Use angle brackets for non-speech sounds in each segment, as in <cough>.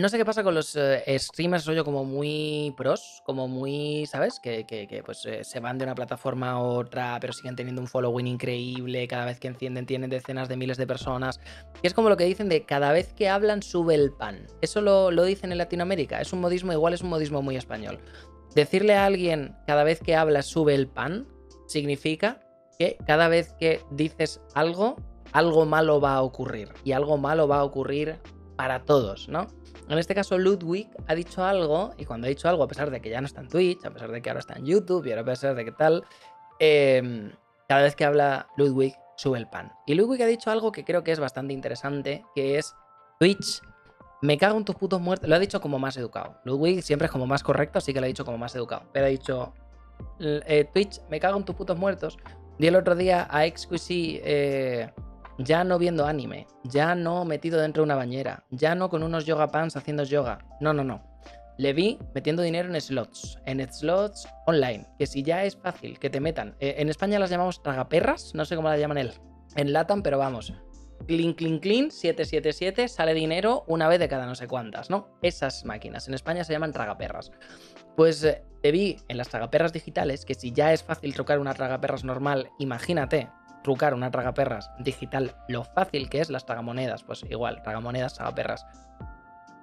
no sé qué pasa con los eh, streamers rollo como muy pros, como muy, ¿sabes? Que, que- que, pues eh, se van de una plataforma a otra, pero siguen teniendo un following increíble, cada vez que encienden tienen decenas de miles de personas. Que es como lo que dicen de cada vez que hablan sube el pan. Eso lo, lo dicen en Latinoamérica. Es un modismo, igual es un modismo muy español. Decirle a alguien cada vez que hablas sube el pan significa que cada vez que dices algo, algo malo va a ocurrir. Y algo malo va a ocurrir para todos, ¿no? En este caso, Ludwig ha dicho algo, y cuando ha dicho algo, a pesar de que ya no está en Twitch, a pesar de que ahora está en YouTube, y ahora a pesar de que tal, eh, cada vez que habla Ludwig, sube el pan. Y Ludwig ha dicho algo que creo que es bastante interesante, que es Twitch, me cago en tus putos muertos. Lo ha dicho como más educado. Ludwig siempre es como más correcto, así que lo ha dicho como más educado. Pero ha dicho, eh, Twitch, me cago en tus putos muertos. Di el otro día a Exquisite eh, ya no viendo anime, ya no metido dentro de una bañera, ya no con unos yoga pants haciendo yoga. No, no, no. Le vi metiendo dinero en slots, en slots online, que si ya es fácil que te metan. eh, en España las llamamos tragaperras, no sé cómo las llaman. En Latam, pero vamos. Clean, clean, clean, 777, sale dinero una vez de cada no sé cuántas, ¿no? Esas máquinas. En España se llaman tragaperras. Pues eh, te vi en las tragaperras digitales que si ya es fácil trucar una tragaperras normal, imagínate trucar una tragaperras digital, lo fácil que es las tragamonedas. Pues igual, tragamonedas, tragaperras.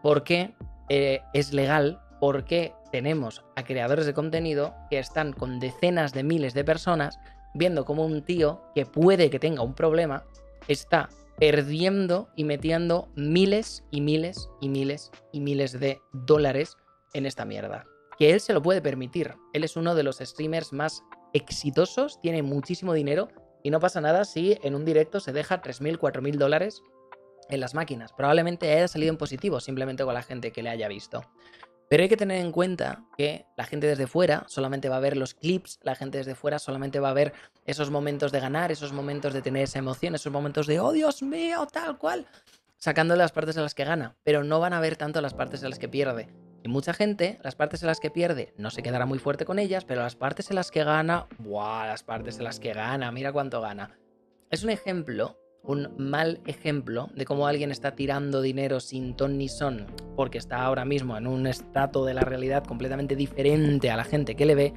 ¿Por qué eh, es legal? Porque tenemos a creadores de contenido que están con decenas de miles de personas viendo como un tío que puede que tenga un problema está perdiendo y metiendo miles y miles y miles y miles de dólares en esta mierda. Que él se lo puede permitir. Él es uno de los streamers más exitosos, tiene muchísimo dinero y no pasa nada si en un directo se deja 3.000, 4.000 dólares en las máquinas. Probablemente haya salido en positivo simplemente con la gente que le haya visto. Pero hay que tener en cuenta que la gente desde fuera solamente va a ver los clips, la gente desde fuera solamente va a ver esos momentos de ganar, esos momentos de tener esa emoción, esos momentos de, oh Dios mío, tal cual, sacando las partes en las que gana, pero no van a ver tanto las partes en las que pierde. Y mucha gente, las partes en las que pierde, no se quedará muy fuerte con ellas, pero las partes en las que gana, ¡buah! Las partes en las que gana, mira cuánto gana. Es un ejemplo, un mal ejemplo de cómo alguien está tirando dinero sin ton ni son, porque está ahora mismo en un estrato de la realidad completamente diferente a la gente que le ve,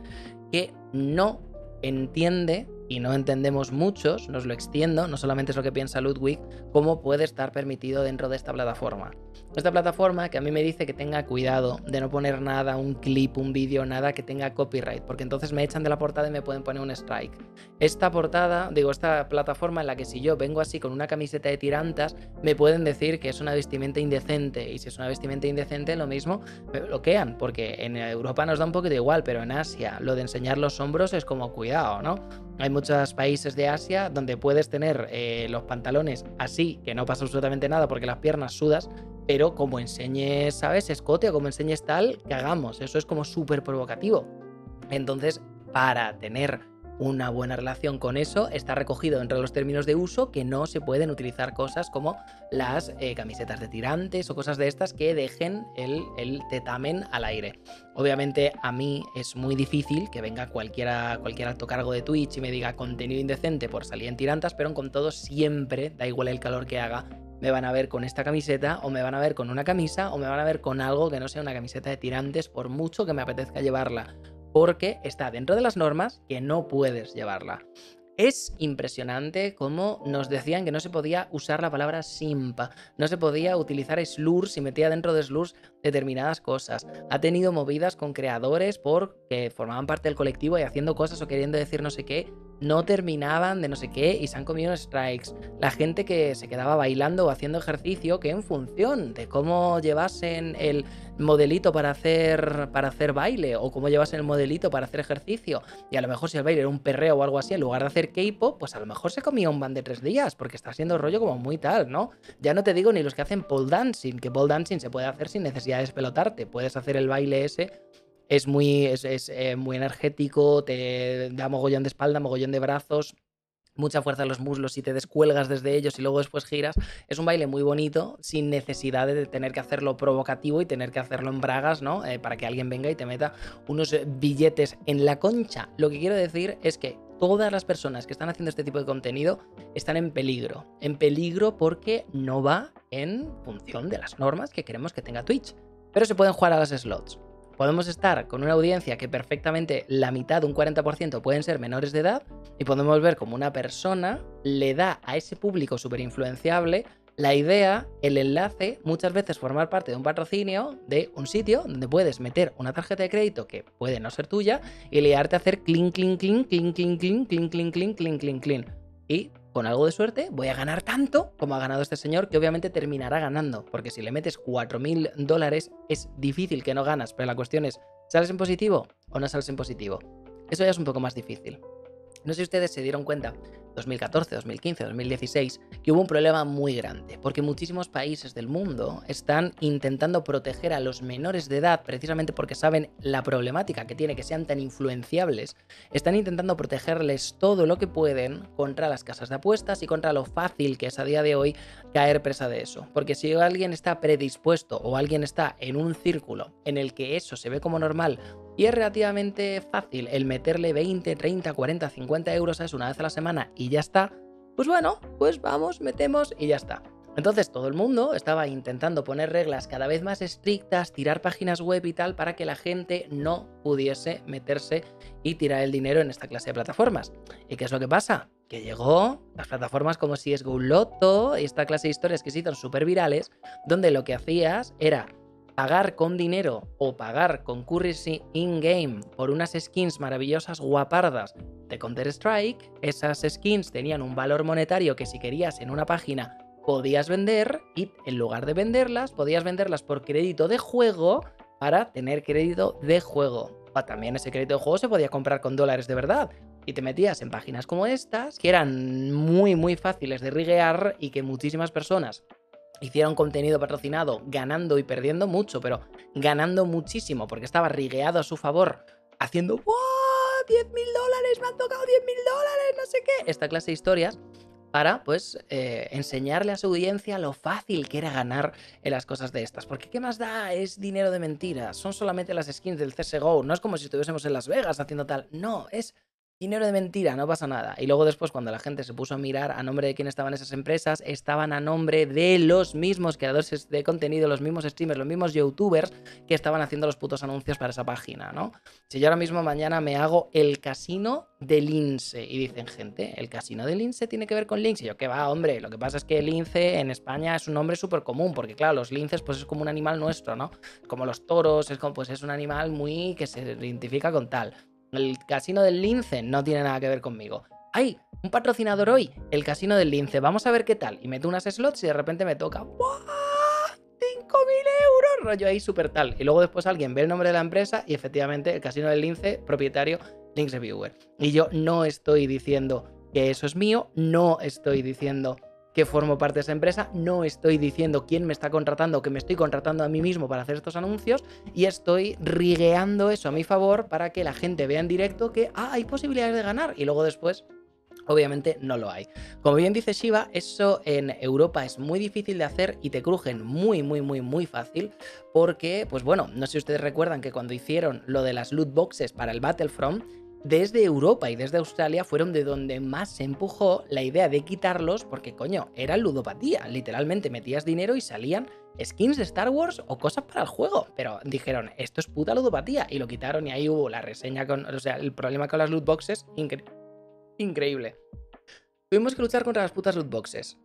que no entiende y no entendemos muchos, nos lo extiendo, no solamente es lo que piensa Ludwig, cómo puede estar permitido dentro de esta plataforma. Esta plataforma que a mí me dice que tenga cuidado de no poner nada, un clip, un vídeo, nada que tenga copyright, porque entonces me echan de la portada y me pueden poner un strike. Esta portada, digo, esta plataforma en la que si yo vengo así con una camiseta de tirantas, me pueden decir que es una vestimenta indecente, y si es una vestimenta indecente, lo mismo me bloquean, porque en Europa nos da un poquito igual, pero en Asia lo de enseñar los hombros es como cuidado, ¿no? Muchos países de Asia donde puedes tener eh, los pantalones así, que no pasa absolutamente nada porque las piernas sudas, pero como enseñes, ¿sabes? Escote o como enseñes tal, que hagamos. Eso es como súper provocativo. Entonces, para tener una buena relación con eso, está recogido dentro de los términos de uso que no se pueden utilizar cosas como las eh, camisetas de tirantes o cosas de estas que dejen el, el tetamen al aire. Obviamente a mí es muy difícil que venga cualquiera, cualquier alto cargo de Twitch y me diga contenido indecente por salir en tirantas, pero con todo siempre, da igual el calor que haga, me van a ver con esta camiseta o me van a ver con una camisa o me van a ver con algo que no sea una camiseta de tirantes por mucho que me apetezca llevarla porque está dentro de las normas que no puedes llevarla. Es impresionante cómo nos decían que no se podía usar la palabra simpa, no se podía utilizar slurs y metía dentro de slurs determinadas cosas. Ha tenido movidas con creadores porque formaban parte del colectivo y haciendo cosas o queriendo decir no sé qué, no terminaban de no sé qué y se han comido strikes. La gente que se quedaba bailando o haciendo ejercicio que en función de cómo llevasen el modelito para hacer, para hacer baile o cómo llevasen el modelito para hacer ejercicio y a lo mejor si el baile era un perreo o algo así en lugar de hacer K-pop, pues a lo mejor se comía un ban de tres días porque está siendo rollo como muy tal, ¿no? Ya no te digo ni los que hacen pole dancing, que pole dancing se puede hacer sin necesidad de despelotarte, puedes hacer el baile ese es muy, es, es, eh, muy energético, te da mogollón de espalda, mogollón de brazos, mucha fuerza en los muslos y te descuelgas desde ellos y luego después giras. Es un baile muy bonito, sin necesidad de tener que hacerlo provocativo y tener que hacerlo en bragas, ¿no? Eh, para que alguien venga y te meta unos billetes en la concha. Lo que quiero decir es que todas las personas que están haciendo este tipo de contenido están en peligro. En peligro porque no va en función de las normas que queremos que tenga Twitch. Pero se pueden jugar a las slots. Podemos estar con una audiencia que perfectamente la mitad, un 40%, pueden ser menores de edad y podemos ver como una persona le da a ese público súper influenciable la idea, el enlace, muchas veces formar parte de un patrocinio de un sitio donde puedes meter una tarjeta de crédito que puede no ser tuya y liarte a hacer clean, clean, clean, clean, clean, clean, clean, clean, clean, clean, clean, clean. Y con algo de suerte voy a ganar tanto como ha ganado este señor, que obviamente terminará ganando, porque si le metes 4.000 dólares es difícil que no ganas, pero la cuestión es, ¿sales en positivo o no sales en positivo? Eso ya es un poco más difícil. No sé si ustedes se dieron cuenta, 2014, 2015, 2016, que hubo un problema muy grande, porque muchísimos países del mundo están intentando proteger a los menores de edad, precisamente porque saben la problemática que tiene que sean tan influenciables, están intentando protegerles todo lo que pueden contra las casas de apuestas y contra lo fácil que es a día de hoy caer presa de eso. Porque si alguien está predispuesto o alguien está en un círculo en el que eso se ve como normal y es relativamente fácil el meterle 20, 30, 40, 50 euros a eso una vez a la semana y ya está, pues bueno, pues vamos, metemos y ya está. Entonces todo el mundo estaba intentando poner reglas cada vez más estrictas, tirar páginas web y tal para que la gente no pudiese meterse y tirar el dinero en esta clase de plataformas. ¿Y qué es lo que pasa? Que llegó las plataformas como si es Lotto y esta clase de historias que se hicieron súper virales, donde lo que hacías era pagar con dinero o pagar con currency in-game por unas skins maravillosas guapardas de Counter-Strike, esas skins tenían un valor monetario que si querías en una página podías vender y en lugar de venderlas, podías venderlas por crédito de juego para tener crédito de juego. O también ese crédito de juego se podía comprar con dólares de verdad. Y te metías en páginas como estas, que eran muy, muy fáciles de riguear y que muchísimas personas hicieron contenido patrocinado ganando y perdiendo mucho, pero ganando muchísimo porque estaba rigueado a su favor, haciendo ¡Wow! 10 mil dólares, me han tocado 10 mil dólares, no sé qué. Esta clase de historias para pues eh, enseñarle a su audiencia lo fácil que era ganar en las cosas de estas. Porque ¿qué más da? Es dinero de mentiras. Son solamente las skins del CSGO. No es como si estuviésemos en Las Vegas haciendo tal. No, es dinero de mentira, no pasa nada. Y luego después, cuando la gente se puso a mirar a nombre de quién estaban esas empresas, estaban a nombre de los mismos creadores de contenido, los mismos streamers, los mismos youtubers que estaban haciendo los putos anuncios para esa página, ¿no? Si yo ahora mismo mañana me hago el casino de Lince y dicen gente, el casino de Lince tiene que ver con Lince. Y yo, ¿qué va, hombre? Lo que pasa es que Lince en España es un nombre súper común, porque claro, los linces pues es como un animal nuestro, ¿no? Como los toros, es como, pues es un animal muy que se identifica con tal. El casino del lince no tiene nada que ver conmigo. ¡Ay! Un patrocinador hoy, el casino del lince. Vamos a ver qué tal. Y meto unas slots y de repente me toca. ¡Buah! ¡5.000 euros! Rollo ahí súper tal. Y luego después alguien ve el nombre de la empresa y efectivamente el casino del lince, propietario, Links Reviewer. Y yo no estoy diciendo que eso es mío, no estoy diciendo que formo parte de esa empresa, no estoy diciendo quién me está contratando, que me estoy contratando a mí mismo para hacer estos anuncios y estoy rigueando eso a mi favor para que la gente vea en directo que ah, hay posibilidades de ganar y luego después Obviamente no lo hay. Como bien dice Shiva, eso en Europa es muy difícil de hacer y te crujen muy, muy, muy, muy fácil. Porque, pues bueno, no sé si ustedes recuerdan que cuando hicieron lo de las loot boxes para el Battlefront, desde Europa y desde Australia fueron de donde más se empujó la idea de quitarlos porque, coño, era ludopatía. Literalmente metías dinero y salían skins de Star Wars o cosas para el juego. Pero dijeron, esto es puta ludopatía. Y lo quitaron y ahí hubo la reseña con... O sea, el problema con las loot boxes, increíble. Tuvimos que luchar contra las putas loot boxes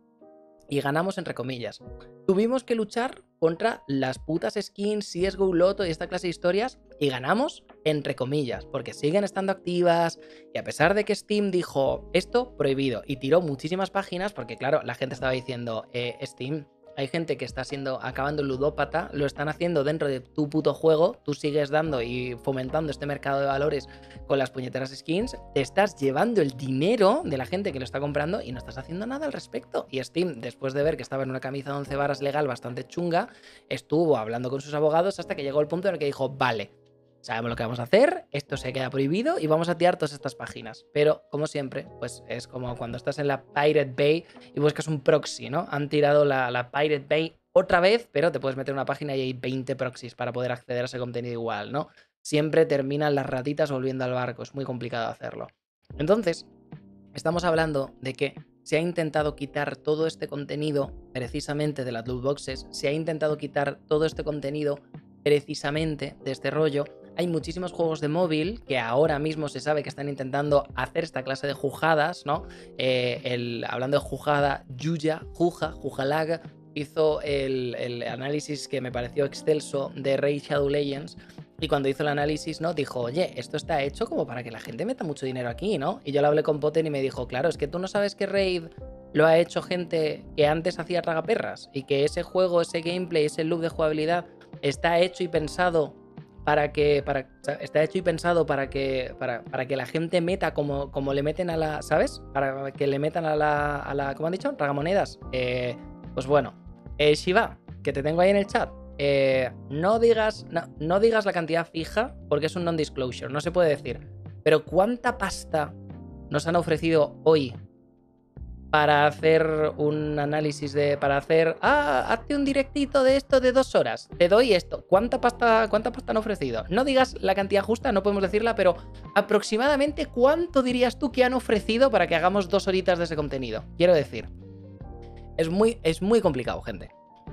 y ganamos entre comillas. Tuvimos que luchar contra las putas skins, CSGO Loto y esta clase de historias y ganamos entre comillas, porque siguen estando activas y a pesar de que Steam dijo esto prohibido y tiró muchísimas páginas, porque claro, la gente estaba diciendo, eh, Steam, hay gente que está siendo acabando ludópata, lo están haciendo dentro de tu puto juego, tú sigues dando y fomentando este mercado de valores con las puñeteras skins, te estás llevando el dinero de la gente que lo está comprando y no estás haciendo nada al respecto. Y Steam, después de ver que estaba en una camisa de 11 varas legal bastante chunga, estuvo hablando con sus abogados hasta que llegó el punto en el que dijo, vale, sabemos lo que vamos a hacer, esto se queda prohibido y vamos a tirar todas estas páginas. Pero, como siempre, pues es como cuando estás en la Pirate Bay y buscas un proxy, ¿no? Han tirado la, la Pirate Bay otra vez, pero te puedes meter en una página y hay 20 proxies para poder acceder a ese contenido igual, ¿no? Siempre terminan las ratitas volviendo al barco, es muy complicado hacerlo. Entonces, estamos hablando de que se ha intentado quitar todo este contenido precisamente de las loot boxes, se ha intentado quitar todo este contenido precisamente de este rollo. Hay muchísimos juegos de móvil que ahora mismo se sabe que están intentando hacer esta clase de jugadas, ¿no? Eh, el, hablando de jugada, Yuya, Juja, Jujalag, hizo el, el, análisis que me pareció excelso de Raid Shadow Legends. Y cuando hizo el análisis, ¿no? Dijo, oye, esto está hecho como para que la gente meta mucho dinero aquí, ¿no? Y yo le hablé con Potter y me dijo, claro, es que tú no sabes que Raid lo ha hecho gente que antes hacía tragaperras y que ese juego, ese gameplay, ese loop de jugabilidad está hecho y pensado para que para, está hecho y pensado para que para, para, que la gente meta como, como le meten a la sabes para que le metan a la a la ¿cómo han dicho? tragamonedas eh, pues bueno eh, Shiva que te tengo ahí en el chat. Eh, no digas no, no digas la cantidad fija porque es un non disclosure no se puede decir. Pero cuánta pasta nos han ofrecido hoy para hacer un análisis de. para hacer. Ah, hazte un directito de esto de dos horas. Te doy esto. ¿Cuánta pasta, cuánta pasta han ofrecido? No digas la cantidad justa, no podemos decirla, pero aproximadamente cuánto dirías tú que han ofrecido para que hagamos dos horitas de ese contenido. Quiero decir. Es muy, es muy complicado, gente.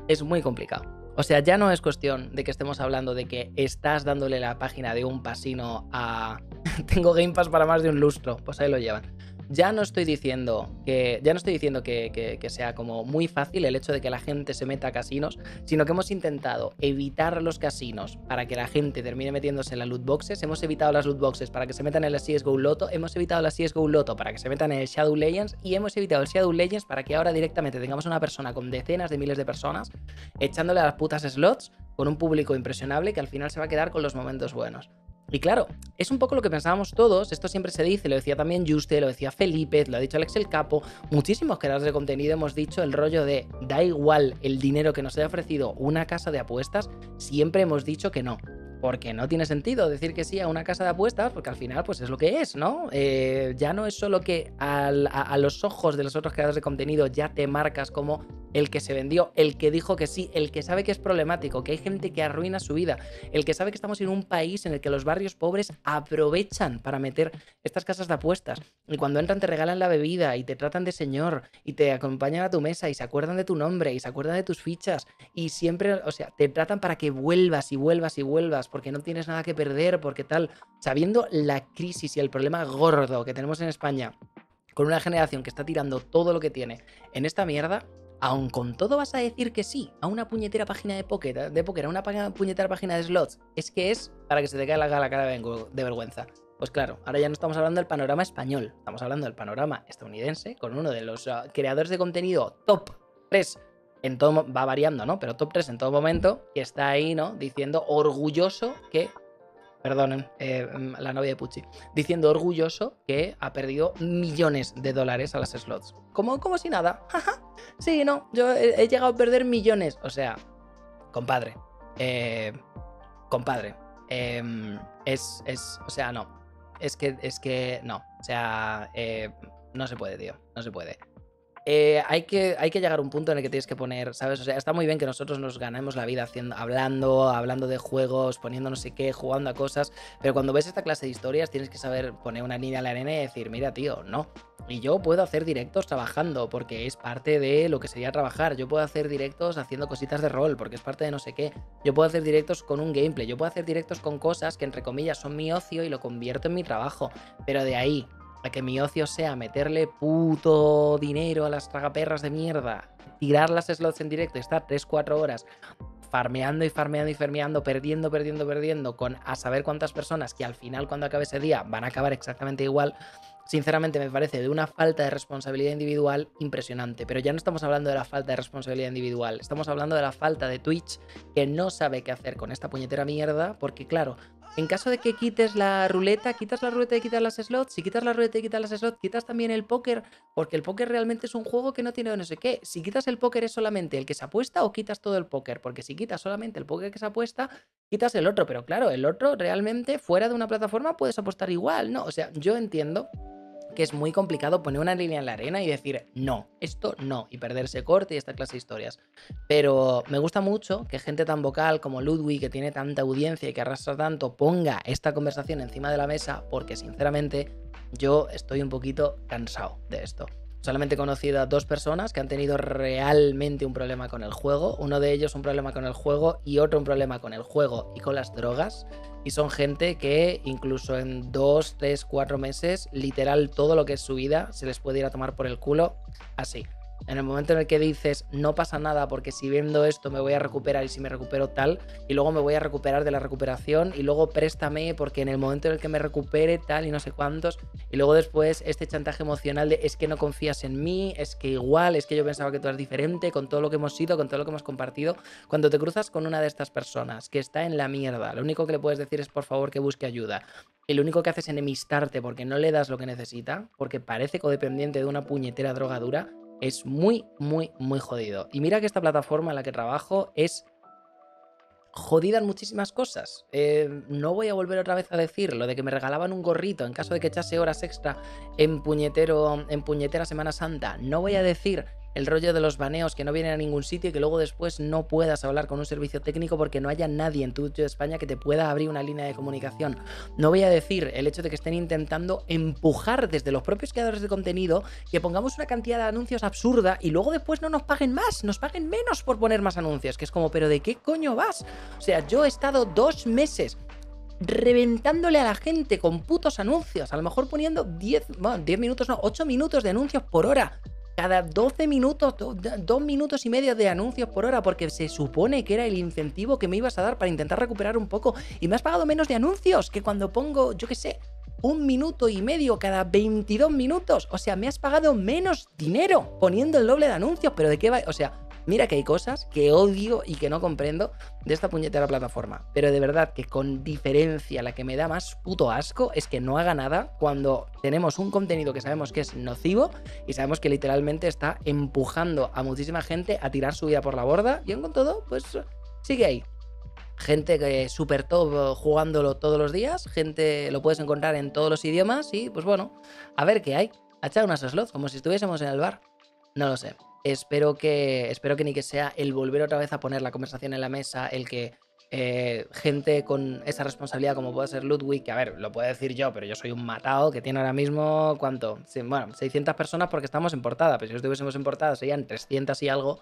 Es muy complicado. O sea, ya no es cuestión de que estemos hablando de que estás dándole la página de un pasino a. <laughs> Tengo Game Pass para más de un lustro. Pues ahí lo llevan ya no estoy diciendo que. Ya no estoy diciendo que, sea como muy fácil el hecho de que la gente se meta a casinos, sino que hemos intentado evitar los casinos para que la gente termine metiéndose en las loot boxes. Hemos evitado las loot boxes para que se metan en el CSGO Loto. Hemos evitado la CSGO Loto para que se metan en el Shadow Legends. Y hemos evitado el Shadow Legends para que ahora directamente tengamos una persona con decenas de miles de personas echándole a las putas slots con un público impresionable que al final se va a quedar con los momentos buenos. Y claro, es un poco lo que pensábamos todos, esto siempre se dice, lo decía también Juste, lo decía Felipe, lo ha dicho Alex el Capo, muchísimos creadores de contenido hemos dicho el rollo de da igual el dinero que nos haya ofrecido una casa de apuestas, siempre hemos dicho que no. Porque no tiene sentido decir que sí a una casa de apuestas, porque al final pues es lo que es, ¿no? Eh, ya no es solo que a, a los ojos de los otros creadores de contenido ya te marcas como el que se vendió, el que dijo que sí, el que sabe que es problemático, que hay gente que arruina su vida, el que sabe que estamos en un país en el que los barrios pobres aprovechan para meter estas casas de apuestas. Y cuando entran te regalan la bebida y te tratan de señor y te acompañan a tu mesa y se acuerdan de tu nombre y se acuerdan de tus fichas y siempre, o sea, te tratan para que vuelvas y vuelvas y vuelvas porque no tienes nada que perder, porque tal, sabiendo la crisis y el problema gordo que tenemos en España con una generación que está tirando todo lo que tiene en esta mierda, aun con todo vas a decir que sí a una puñetera página de póker, de póker, a una puñetera página de slots, es que es para que se te caiga la, cara de vergüenza. Pues claro, ahora ya no estamos hablando del panorama español, estamos hablando del panorama estadounidense con uno de los ah, creadores de contenido top 3 en todo va variando, ¿no? Pero top 3 en todo momento, que está ahí, ¿no? Diciendo orgulloso que perdonen, eh, mm, la novia de Pucci, diciendo orgulloso que ha perdido millones de dólares a las slots. Como, como si nada. <laughs> sí, no, yo he, llegado a perder millones. O sea, compadre. Eh, compadre. Em, es, es, o sea, no. Es que, es que, no. O sea, eh, no se puede, tío. No se puede. Eh, hay, que, llegar a un punto en el que tienes que poner, ¿sabes? O sea, está muy bien que nosotros nos ganemos la vida haciendo, hablando, hablando de juegos, poniendo no sé qué, jugando a cosas, pero cuando ves esta clase de historias tienes que saber poner una línea en la arena y decir, mira, tío, no. Y yo puedo hacer directos trabajando, porque es parte de lo que sería trabajar. Yo puedo hacer directos haciendo cositas de rol, porque es parte de no sé qué. Yo puedo hacer directos con un gameplay. Yo puedo hacer directos con cosas que, entre comillas, son mi ocio y lo convierto en mi trabajo. Pero de ahí a que mi ocio sea meterle puto dinero a las tragaperras de mierda, tirar las slots en directo y estar 3-4 horas farmeando y farmeando y farmeando, perdiendo, perdiendo, perdiendo, con a saber cuántas personas que al final cuando acabe ese día van a acabar exactamente igual, sinceramente me parece de una falta de responsabilidad individual impresionante. Pero ya no estamos hablando de la falta de responsabilidad individual, estamos hablando de la falta de Twitch que no sabe qué hacer con esta puñetera mierda, porque claro, en caso de que quites la ruleta, quitas la ruleta y quitas las slots, si quitas la ruleta y quitas las slots, quitas también el póker, porque el póker realmente es un juego que no tiene no sé qué. Si quitas el póker es solamente el que se apuesta o quitas todo el póker, porque si quitas solamente el póker que se apuesta, quitas el otro, pero claro, el otro realmente fuera de una plataforma puedes apostar igual, ¿no? O sea, yo entiendo que es muy complicado poner una línea en la arena y decir no, esto no, y perderse corte y esta clase de historias. Pero me gusta mucho que gente tan vocal como Ludwig, que tiene tanta audiencia y que arrastra tanto, ponga esta conversación encima de la mesa, porque sinceramente yo estoy un poquito cansado de esto. Solamente he conocido a dos personas que han tenido realmente un problema con el juego. Uno de ellos un problema con el juego y otro un problema con el juego y con las drogas. Y son gente que incluso en dos, tres, cuatro meses, literal todo lo que es su vida se les puede ir a tomar por el culo así. En el momento en el que dices, no pasa nada porque si viendo esto me voy a recuperar y si me recupero tal, y luego me voy a recuperar de la recuperación, y luego préstame porque en el momento en el que me recupere tal y no sé cuántos, y luego después este chantaje emocional de es que no confías en mí, es que igual, es que yo pensaba que tú eras diferente, con todo lo que hemos sido, con todo lo que hemos compartido, cuando te cruzas con una de estas personas que está en la mierda, lo único que le puedes decir es por favor que busque ayuda. Y lo único que hace es enemistarte porque no le das lo que necesita, porque parece codependiente de una puñetera drogadura, es muy, muy, muy jodido. Y mira que esta plataforma en la que trabajo es jodida en muchísimas cosas. Eh, no voy a volver otra vez a decir lo de que me regalaban un gorrito en caso de que echase horas extra en puñetero, en puñetera Semana Santa. No voy a decir el rollo de los baneos que no vienen a ningún sitio y que luego después no puedas hablar con un servicio técnico porque no haya nadie en tu de España que te pueda abrir una línea de comunicación. No voy a decir el hecho de que estén intentando empujar desde los propios creadores de contenido que pongamos una cantidad de anuncios absurda y luego después no nos paguen más, nos paguen menos por poner más anuncios, que es como, pero ¿de qué coño vas? O sea, yo he estado dos meses reventándole a la gente con putos anuncios, a lo mejor poniendo 10, bueno, 10 minutos, no, 8 minutos de anuncios por hora cada 12 minutos, 2 minutos y medio de anuncios por hora, porque se supone que era el incentivo que me ibas a dar para intentar recuperar un poco. Y me has pagado menos de anuncios que cuando pongo, yo qué sé, un minuto y medio cada 22 minutos. O sea, me has pagado menos dinero poniendo el doble de anuncios. Pero de qué va. O sea, Mira que hay cosas que odio y que no comprendo de esta puñetera plataforma. Pero de verdad que con diferencia la que me da más puto asco es que no haga nada cuando tenemos un contenido que sabemos que es nocivo y sabemos que literalmente está empujando a muchísima gente a tirar su vida por la borda. Y aún con todo, pues sigue ahí. Gente que súper top jugándolo todos los días, gente lo puedes encontrar en todos los idiomas y pues bueno, a ver qué hay. A echar unas slots, como si estuviésemos en el bar. No lo sé. Espero que, espero que ni que sea el volver otra vez a poner la conversación en la mesa, el que eh, gente con esa responsabilidad como puede ser Ludwig, que a ver, lo puedo decir yo, pero yo soy un matado que tiene ahora mismo, ¿cuánto? bueno, 600 personas porque estamos en portada, pero si estuviésemos en portada serían 300 y algo.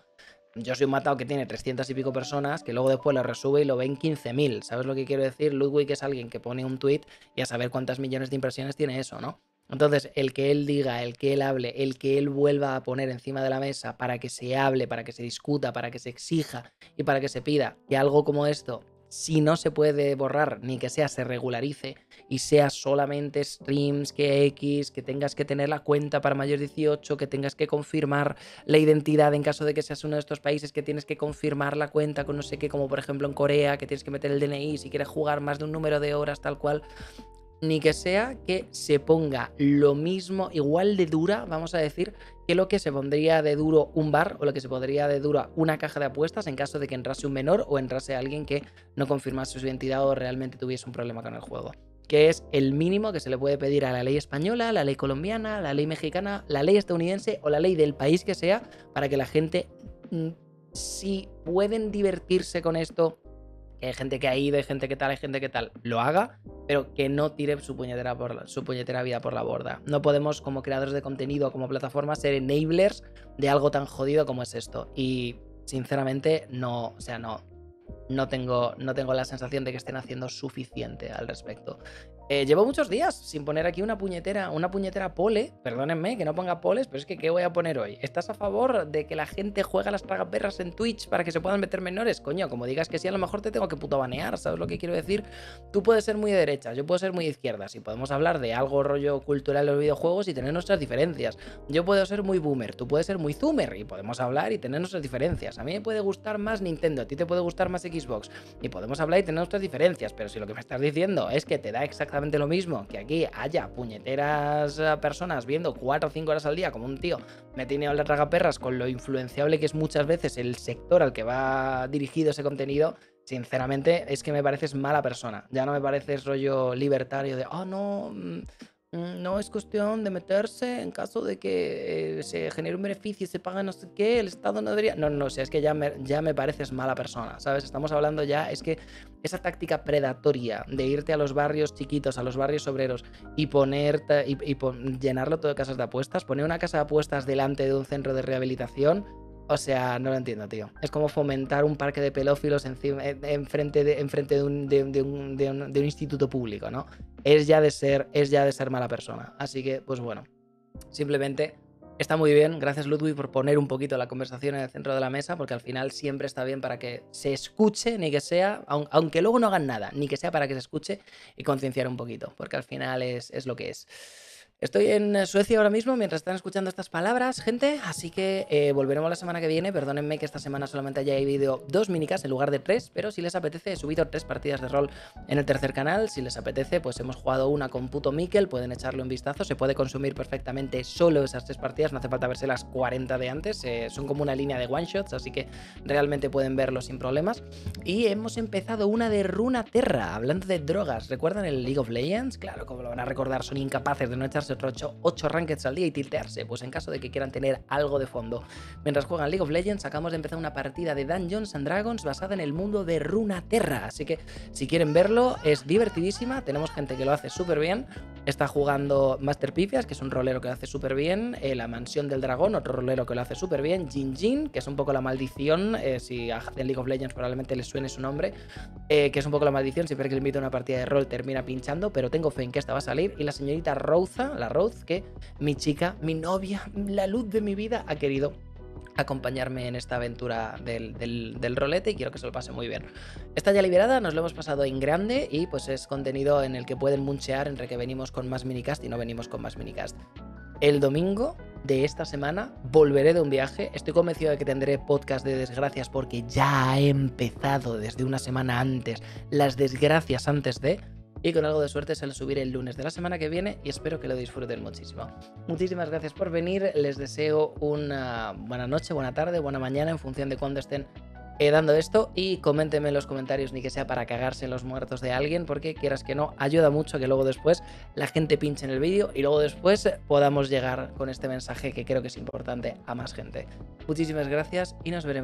Yo soy un matado que tiene 300 y pico personas, que luego después lo resube y lo ven 15.000. ¿Sabes lo que quiero decir? Ludwig es alguien que pone un tweet y a saber cuántas millones de impresiones tiene eso, ¿no? Entonces, el que él diga, el que él hable, el que él vuelva a poner encima de la mesa para que se hable, para que se discuta, para que se exija y para que se pida que algo como esto, si no se puede borrar ni que sea, se regularice y sea solamente streams, que X, que tengas que tener la cuenta para mayor 18, que tengas que confirmar la identidad en caso de que seas uno de estos países, que tienes que confirmar la cuenta con no sé qué, como por ejemplo en Corea, que tienes que meter el DNI si quieres jugar más de un número de horas, tal cual ni que sea que se ponga lo mismo, igual de dura, vamos a decir, que lo que se pondría de duro un bar o lo que se pondría de duro una caja de apuestas en caso de que entrase un menor o entrase alguien que no confirmase su identidad o realmente tuviese un problema con el juego. Que es el mínimo que se le puede pedir a la ley española, la ley colombiana, la ley mexicana, la ley estadounidense o la ley del país que sea para que la gente, mm, si pueden divertirse con esto hay gente que ha ido, hay gente que tal, hay gente que tal, lo haga, pero que no tire su puñetera, por su puñetera vida por la borda. No podemos, como creadores de contenido, como plataforma, ser enablers de algo tan jodido como es esto. Y sinceramente, no, o sea, no, no tengo, no tengo la sensación de que estén haciendo suficiente al respecto. Eh, llevo muchos días sin poner aquí una puñetera, una puñetera pole. Perdónenme que no ponga poles, pero es que ¿qué voy a poner hoy? ¿Estás a favor de que la gente juegue a las tragaperras en Twitch para que se puedan meter menores? Coño, como digas que sí, a lo mejor te tengo que puto banear, ¿sabes lo que quiero decir? Tú puedes ser muy de derecha, yo puedo ser muy de izquierda. Si podemos hablar de algo rollo cultural en los videojuegos y tener nuestras diferencias. Yo puedo ser muy boomer, tú puedes ser muy zoomer y podemos hablar y tener nuestras diferencias. A mí me puede gustar más Nintendo, a ti te puede gustar más Xbox y podemos hablar y tener nuestras diferencias. Pero si lo que me estás diciendo es que te da exactamente lo mismo que aquí haya puñeteras eh, personas viendo 4 o 5 horas al día como un tío me tiene a hablar tragaperras con lo influenciable que es muchas veces el sector al que va dirigido ese contenido, sinceramente es que me pareces mala persona. Ya no me pareces rollo libertario de, oh no, mm, no es cuestión de meterse en caso de que eh, se genere un beneficio y se paga no sé qué, el Estado no debería... No, no, o sea, es que ya me, ya me pareces mala persona, ¿sabes? Estamos hablando ya, es que esa táctica predatoria de irte a los barrios chiquitos, a los barrios obreros y poner y, y llenarlo todo de casas de apuestas, poner una casa de apuestas delante de un centro de rehabilitación o sea, no lo entiendo, tío. Es como fomentar un parque de pelófilos encima, enfrente, de, de, de, de, un, instituto público, ¿no? Es ya, de ser, es ya de ser mala persona. Así que, pues bueno, simplemente está muy bien. Gracias, Ludwig, por poner un poquito la conversación en el centro de la mesa, porque al final siempre está bien para que se escuche, ni que sea, aunque luego no hagan nada, ni que sea para que se escuche y concienciar un poquito, porque al final es, es lo que es. Estoy en eh, Suecia ahora mismo mientras están escuchando estas palabras, gente, así que eh, volveremos la semana que viene. Perdónenme que esta semana solamente haya habido dos minicas en lugar de tres, pero si les apetece he subido tres partidas de rol en el tercer canal. Si les apetece, pues hemos jugado una con puto Mikel, pueden echarle un vistazo, se puede consumir perfectamente solo esas tres partidas, no hace falta verse las 40 de antes, eh, son como una línea de one shots, así que realmente pueden verlo sin problemas. Y hemos empezado una de Runa Terra, hablando de drogas. ¿Recuerdan el League of Legends? Claro, como lo van a recordar, son incapaces de no echarse otro 8, 8 rankeds al día y tiltearse, pues en caso de que quieran tener algo de fondo. Mientras juegan League of Legends, acabamos de empezar una partida de Dungeons and Dragons basada en el mundo de Runaterra, así que si quieren verlo, es divertidísima, tenemos gente que lo hace súper bien, está jugando Master Pifias, que es un rolero que lo hace súper bien, eh, La Mansión del Dragón, otro rolero que lo hace súper bien, Jin Jin, que es un poco la maldición, eh, si a League of Legends probablemente les suene su nombre, eh, que es un poco la maldición, siempre que le invito a una partida de rol termina pinchando, pero tengo fe en que esta va a salir, y la señorita Rouza, la Rose, que mi chica, mi novia, la luz de mi vida, ha querido acompañarme en esta aventura del, rolete y quiero que se lo pase muy bien. Está ya liberada, nos lo hemos pasado en grande y pues es contenido en el que pueden munchear entre que venimos con más minicast y no venimos con más minicast. El domingo de esta semana volveré de un viaje. Estoy convencido de que tendré podcast de desgracias porque ya he empezado desde una semana antes las desgracias antes de y con algo de suerte se lo subiré el lunes de la semana que viene y espero que lo disfruten muchísimo. Muchísimas gracias por venir, les deseo una buena noche, buena tarde, buena mañana en función de cuándo estén eh, dando esto y coméntenme en los comentarios ni que sea para cagarse en los muertos de alguien porque quieras que no, ayuda mucho que luego después la gente pinche en el vídeo y luego después podamos llegar con este mensaje que creo que es importante a más gente. Muchísimas gracias y nos veremos.